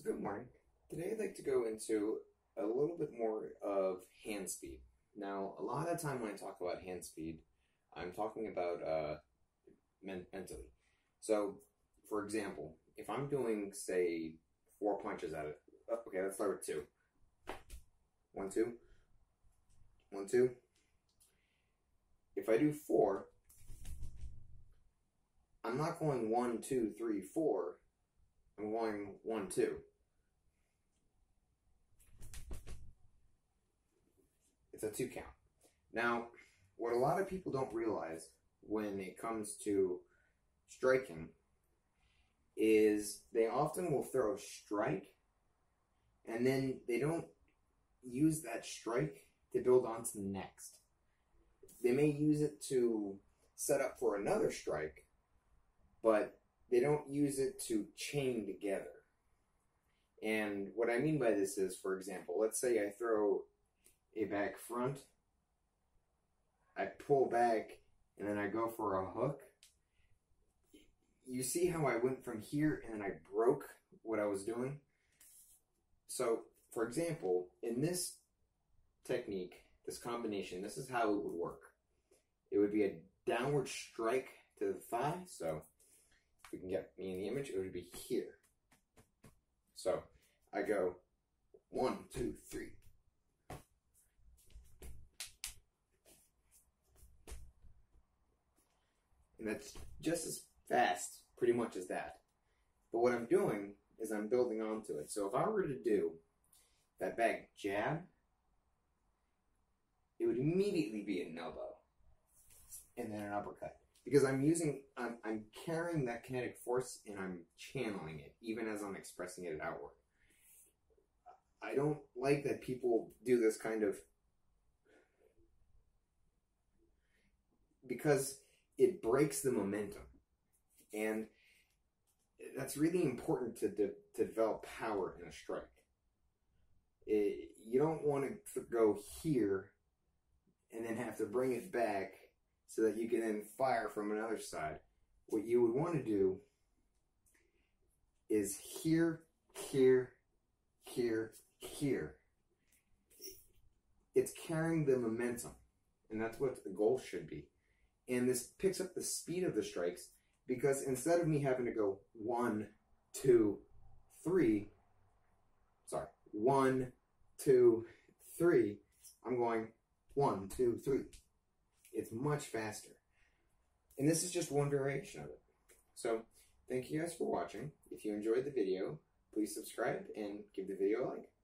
So good morning. Today I'd like to go into a little bit more of hand speed. Now, a lot of time when I talk about hand speed, I'm talking about uh, men- mentally. So, for example, if I'm doing, say, four punches at it, oh, okay, let's start with two. One, two. One, two. If I do four, I'm not going one, two, three, four. I'm going one, two. It's a two count. Now, what a lot of people don't realize when it comes to striking is they often will throw a strike and then they don't use that strike to build on to the next. They may use it to set up for another strike, but they don't use it to chain together. And what I mean by this is, for example, let's say I throw a back front, I pull back, and then I go for a hook. You see how I went from here and then I broke what I was doing? So, for example, in this technique, this combination, this is how it would work. It would be a downward strike to the thigh. So, if you can get me in the image, it would be here. So, I go one, two, three. And that's just as fast, pretty much, as that. But what I'm doing is I'm building onto it. So if I were to do that back jab, it would immediately be an elbow and then an uppercut. Because I'm using, I'm, I'm carrying that kinetic force and I'm channeling it, even as I'm expressing it outward. I don't like that people do this kind of because it breaks the momentum. And that's really important to, de- to develop power in a strike. It, you don't want to go here and then have to bring it back so that you can then fire from another side. What you would want to do is here, here, here, here. It's carrying the momentum, and that's what the goal should be. And this picks up the speed of the strikes because instead of me having to go one, two, three, sorry, one, two, three, I'm going one, two, three. It's much faster. And this is just one variation of it. So, thank you guys for watching. If you enjoyed the video, please subscribe and give the video a like.